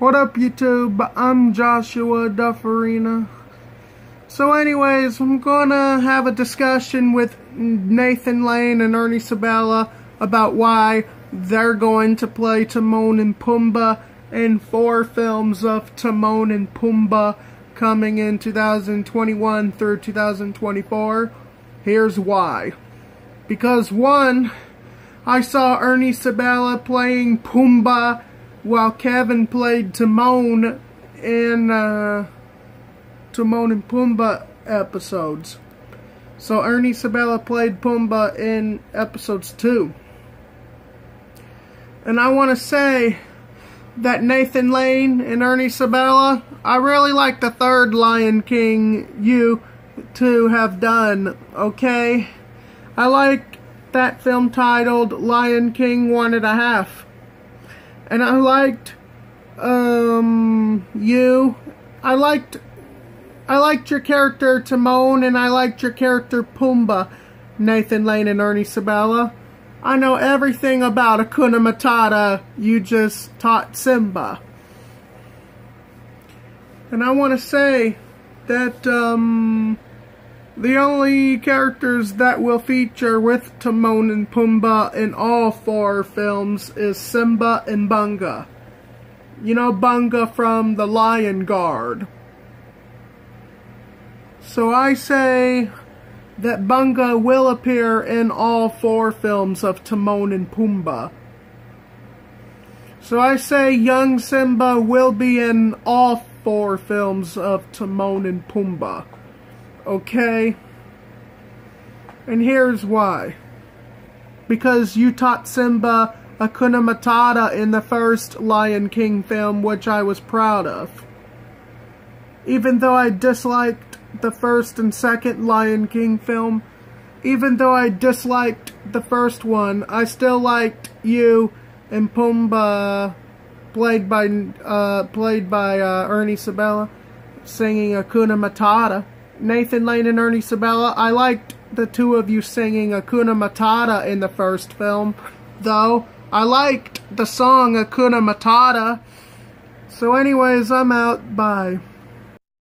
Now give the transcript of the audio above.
What up, YouTube? I'm Joshua Dufurrena. So, anyways, I'm gonna have a discussion with Nathan Lane and Ernie Sabella about why they're going to play Timon and Pumbaa in four films of Timon and Pumbaa coming in 2021 through 2024. Here's why. Because, one, I saw Ernie Sabella playing Pumbaa while Kevin played Timon in uh, Timon and Pumbaa episodes. So Ernie Sabella played Pumbaa in episodes 2. And I want to say that Nathan Lane and Ernie Sabella, I really like the third Lion King you to have done, okay? I like that film titled Lion King One and a Half and I liked um you. I liked I liked your character Timon and I liked your character Pumbaa, Nathan Lane and Ernie Sabella. I know everything about Hakuna Matata you just taught Simba. And I want to say that um the only characters that will feature with Timon and Pumbaa in all four films is Simba and Bunga. You know Bunga from The Lion Guard. So I say that Bunga will appear in all four films of Timon and Pumbaa. So I say young Simba will be in all four films of Timon and Pumbaa okay? And here's why. Because you taught Simba Hakuna Matata in the first Lion King film, which I was proud of. Even though I disliked the first and second Lion King film, even though I disliked the first one, I still liked you and Pumbaa, played by uh, played by uh, Ernie Sabella, singing Hakuna Matata. Nathan Lane and Ernie Sabella. I liked the two of you singing Hakuna Matata in the first film, though. I liked the song Hakuna Matata. So anyways, I'm out. Bye.